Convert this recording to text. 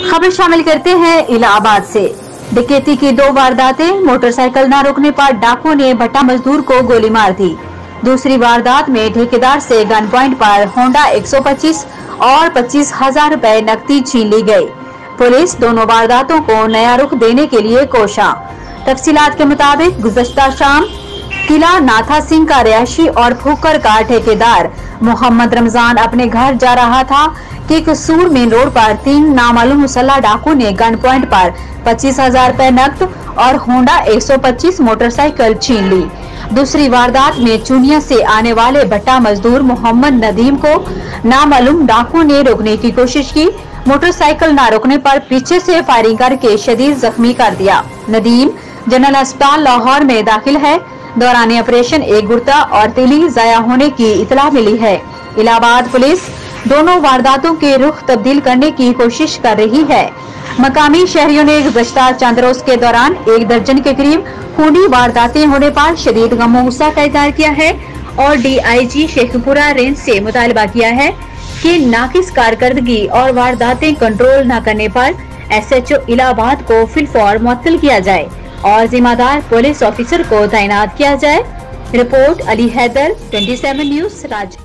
खबर शामिल करते हैं इलाहाबाद से। डकैती की दो वारदातें, मोटरसाइकिल न रोकने पर डाकुओं ने भट्टा मजदूर को गोली मार दी। दूसरी वारदात में ठेकेदार से गन पॉइंट पर होंडा 125 और पच्चीस हज़ार रूपए नकदी छीन ली गई। पुलिस दोनों वारदातों को नया रुख देने के लिए कोशा। तफसीलात के मुताबिक गुजश्ता शाम किला नाथा सिंह का रिहायशी और फूकर का ठेकेदार। मोहम्मद रमज़ान अपने घर जा रहा था कि कसूर मेन रोड पर तीन नामालूम मुसल्ला डाकू ने गन पॉइंट पर पच्चीस हज़ार रूपए नकद और होंडा 125 मोटरसाइकिल छीन ली। दूसरी वारदात में चुनिया से आने वाले भट्टा मजदूर मोहम्मद नदीम को नामालूम डाकू ने रोकने की कोशिश की। मोटरसाइकिल न रोकने पर पीछे से फायरिंग करके शदीद जख्मी कर दिया। नदीम जनरल अस्पताल लाहौर में दाखिल है। दौरान ऑपरेशन एक गुर्दा और तिली जया होने की इतला मिली है। इलाहाबाद पुलिस दोनों वारदातों के रुख तब्दील करने की कोशिश कर रही है। मकामी शहरियों ने गुजशत चंद के दौरान एक दर्जन के करीब खूनी वारदातें होने पर शदीद गमो गुस्सा का इजहार किया है और डीआईजी शेखपुरा रेंज से मुतालबा किया है कि नाकिस कारकर्दगी और वारदातें कंट्रोल न करने पर एसएचओ इलाहाबाद को फिलफौर मुअत्तल किया जाए। और जिम्मेदार पुलिस ऑफिसर को तैनात किया जाए। Report Ali Haidar 27 news Raj